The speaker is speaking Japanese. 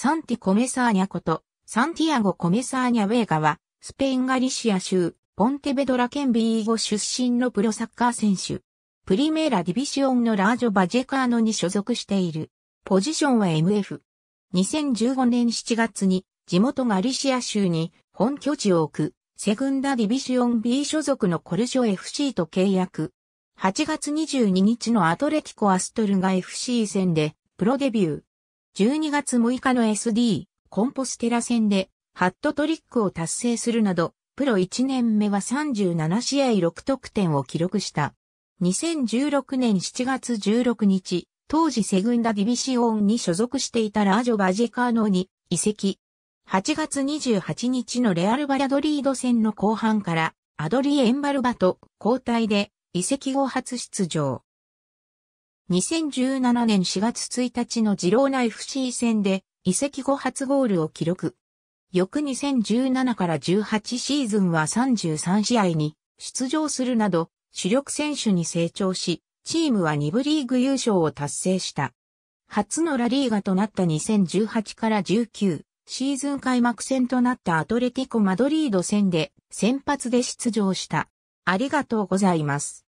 サンティ・コメサーニャこと、サンティアゴ・コメサーニャ・ベーガは、スペインガリシア州、ポンテベドラ県ビーゴ出身のプロサッカー選手。プリメーラディビシオンのラージョ・バジェカーノに所属している。ポジションは MF。2015年7月に地元ガリシア州に本拠地を置くセグンダディビシオン B 所属のコルジョ FC と契約。8月22日のアトレティコアストルガ FC 戦でプロデビュー。12月6日の SD コンポステラ戦でハットトリックを達成するなど、プロ1年目は37試合6得点を記録した。2016年7月16日、当時セグンダディビシオンに所属していたラージョ・バジェカーノに移籍。8月28日のレアル・バラドリード戦の後半からアドリーエンバルバと交代で移籍後初出場。2017年4月1日のジローナ FC 戦で移籍後初ゴールを記録。翌2017から18シーズンは33試合に出場するなど主力選手に成長し、チームは2部リーグ優勝を達成した。初のラリーガとなった2018から19シーズン開幕戦となったアトレティコ・マドリード戦で先発で出場した。ありがとうございます。